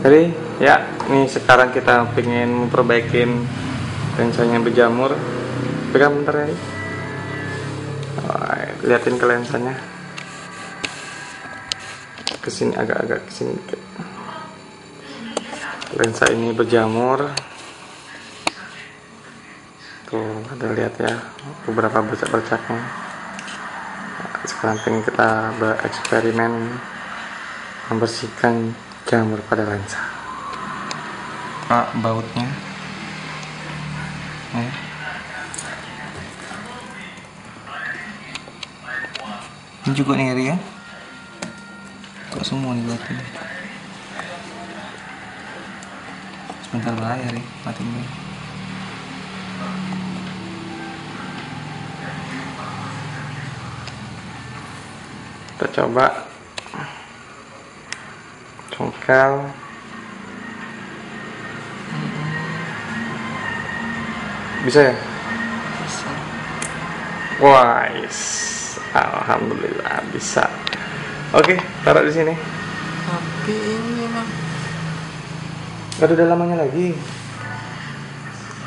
Jadi ya, ini sekarang kita pengen memperbaiki lensanya berjamur. Pegang bentar ya. Liatin ke lensanya. Ke sini agak-agak ke sini. Lensa ini berjamur. Tuh, ada lihat ya beberapa bercak-bercaknya. Sekarang pengen kita bereksperimen membersihkan jamur pada lensa pak bautnya. Ya. ini juga nih Ria kok semua nih bautnya sebentar bahaya nih mati nih kita coba congkel bisa ya? Bisa. Wah yes. alhamdulillah bisa. Oke taruh di sini. Tapi ini mah Gak ada dalamannya lagi.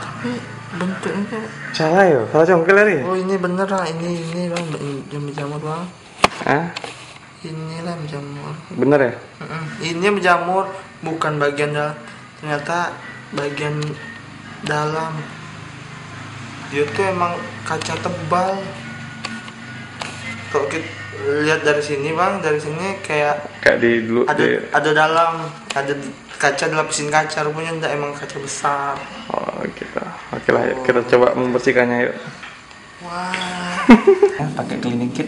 Tapi bentuknya kayak salah ya? Salah congkel ya oh ini bener lah. Ini ini bang jam berjamur bang Hah? Ini lah berjamur bener ya? Mm-mm. ini berjamur bukan bagian dalam ternyata bagian dalam. Dia tuh emang kaca tebal. Kalau kita lihat dari sini bang dari sini kayak kayak di dulu ada di, ada dalam ada kaca dilapisin kaca rupanya enggak emang kaca besar. Oh gitu. Oke lah kita coba membersihkannya yuk. Wah. Ya, pakai cleaning kit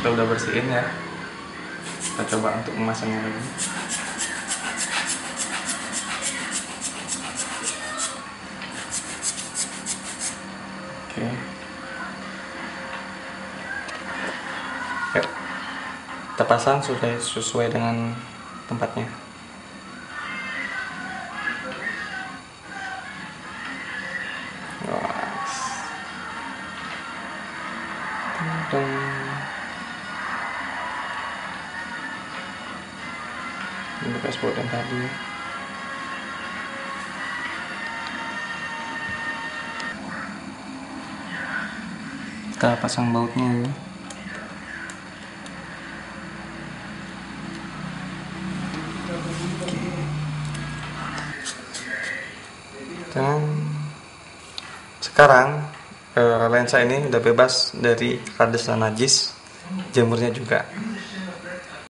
kita udah bersihin ya. Kita coba untuk memasangnya lagi. Oke. Yuk. Kita pasang sesuai sesuai dengan tempatnya. Wah. Deng. Ini bekas yang tadi. Kita pasang bautnya ya. Dan sekarang eh, lensa ini udah bebas dari radas dan najis, jamurnya juga.